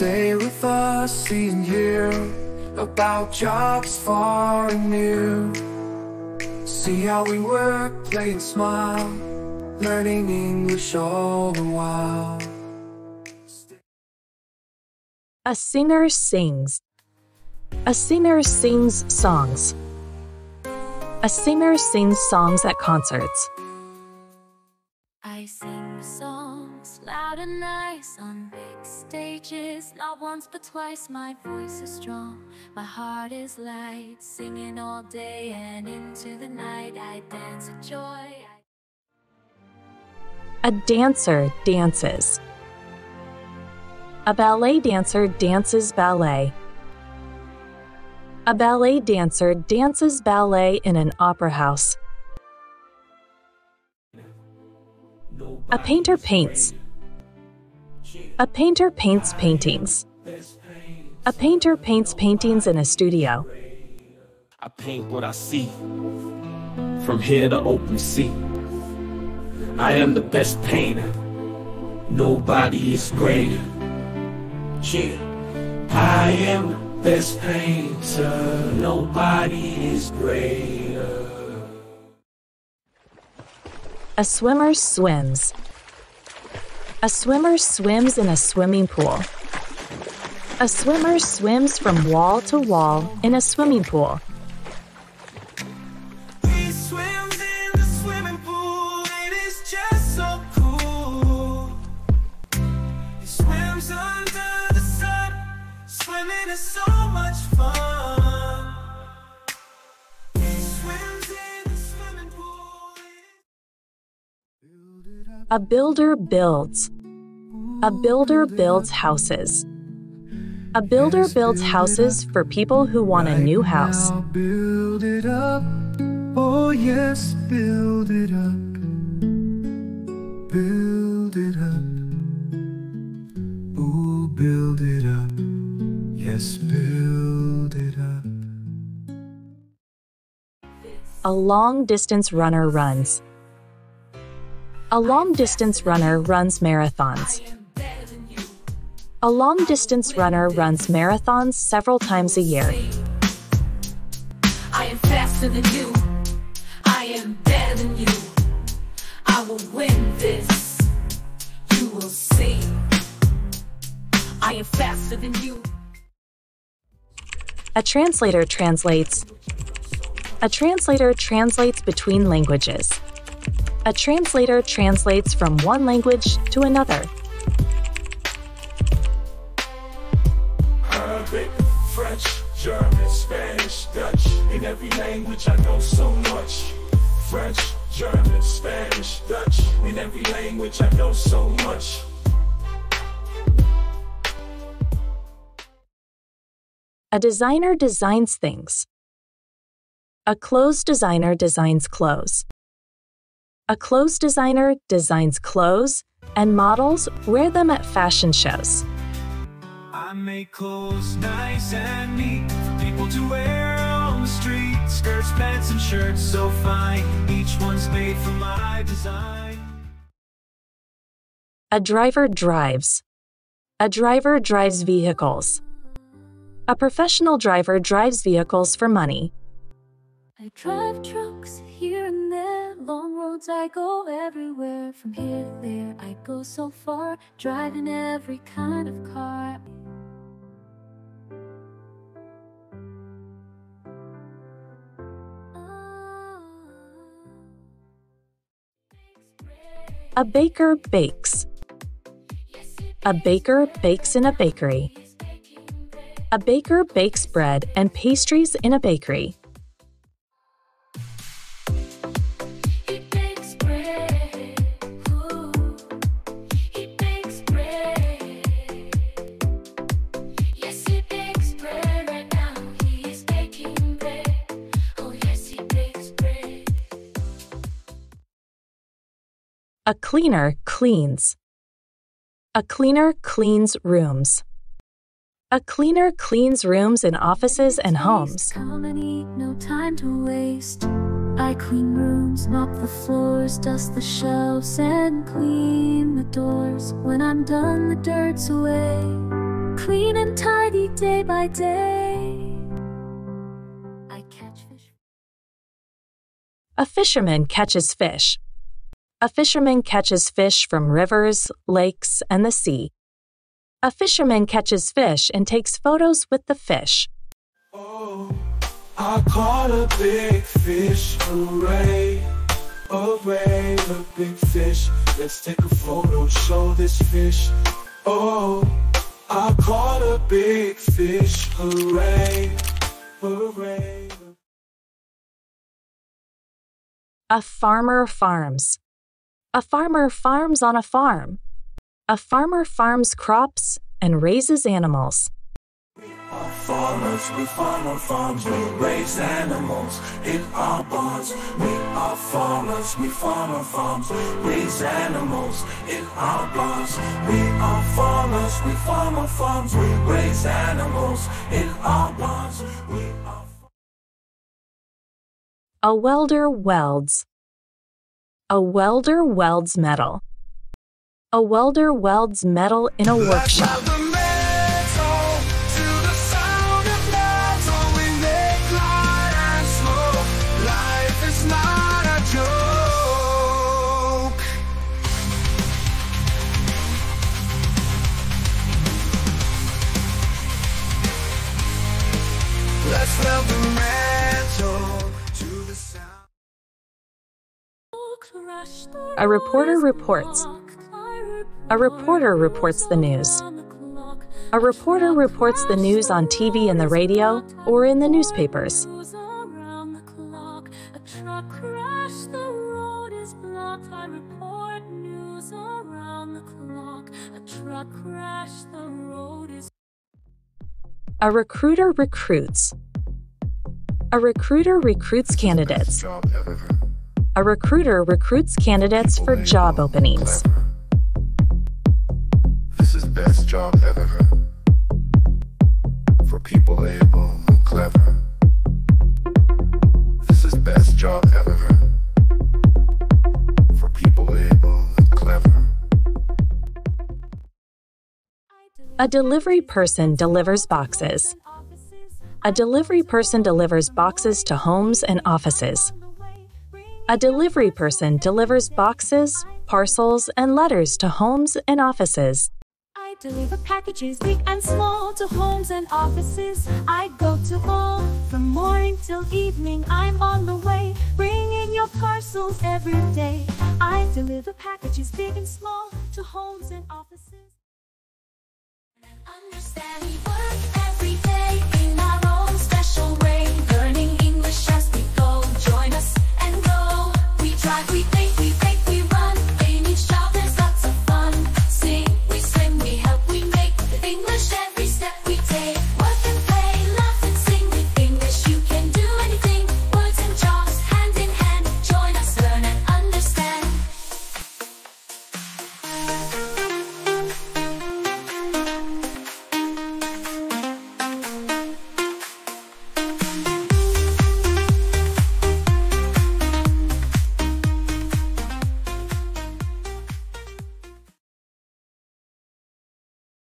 Stay with us, see and hear about jobs far and near. See how we work, play and smile, learning English all the while. A singer sings. A singer sings songs. A singer sings songs at concerts. I sing songs nice on big stages. Not once but twice, my voice is strong. My heart is light, singing all day and into the night. I dance with joy. A dancer dances. A ballet dancer dances ballet. A ballet dancer dances ballet in an opera house. A painter paints. A painter paints paintings. A painter paints paintings in a studio. I paint what I see from here to open sea. I am the best painter. Nobody is greater. Yeah. I am the best painter. Nobody is greater. A swimmer swims. A swimmer swims in a swimming pool. A swimmer swims from wall to wall in a swimming pool. He swims in the swimming pool, it is just so cool. Swims under the sun, swimming is so A builder builds. A builder builds houses. A builder builds houses for people who want a new house. Build it up, oh yes, build it up. Build it up, oh build it up, yes, build it up. A long distance runner runs. A long distance runner runs marathons. A long distance runner runs marathons several times a year. I am faster than you. I am better than you. I will win this. You will see. I am faster than you. A translator translates. A translator translates between languages. A translator translates from one language to another. Arabic, French, German, Spanish, Dutch. In every language I know so much. French, German, Spanish, Dutch. In every language I know so much. A designer designs things. A clothes designer designs clothes. A clothes designer designs clothes, and models wear them at fashion shows. I make clothes nice and neat for people to wear on the street. Skirts, pants, and shirts so fine. Each one's made from my design. A driver drives. A driver drives vehicles. A professional driver drives vehicles for money. I drive trucks here and there, long roads I go everywhere. From here to there, I go so far, driving every kind of car. A baker bakes. A baker bakes in a bakery. A baker bakes bread and pastries in a bakery. A cleaner cleans. A cleaner cleans rooms. A cleaner cleans rooms in offices and homes. Come and eat, no time to waste. I clean rooms, mop the floors, dust the shelves, and clean the doors. When I'm done, the dirt's away. clean and tidy day by day. I catch fish. A fisherman catches fish. A fisherman catches fish from rivers, lakes, and the sea. A fisherman catches fish and takes photos with the fish. Oh, I caught a big fish, hooray, hooray, a big fish. Let's take a photo, show this fish. Oh, I caught a big fish, hooray, hooray. A farmer farms. A farmer farms on a farm. A farmer farms crops and raises animals. Our farmers, we farm on farms, we raise animals in our barns. We are farmers, we farm on farms, raise animals in our barns. We are farmers, we farm on farms, we raise animals in our barns. We are A welder welds. A welder welds metal. A welder welds metal in a Let's workshop. the metal A reporter reports. A reporter reports the news. A reporter reports the news on TV and the radio or in the newspapers. A recruiter recruits. A recruiter recruits candidates. A recruiter recruits candidates for job openings. This is best job ever. For people able and clever. This is best job ever. For people able and clever. A delivery person delivers boxes. A delivery person delivers boxes to homes and offices. A delivery person delivers boxes, parcels, and letters to homes and offices. I deliver packages big and small to homes and offices. I go to all from morning till evening. I'm on the way, bringing your parcels every day. I deliver packages big and small to homes and offices.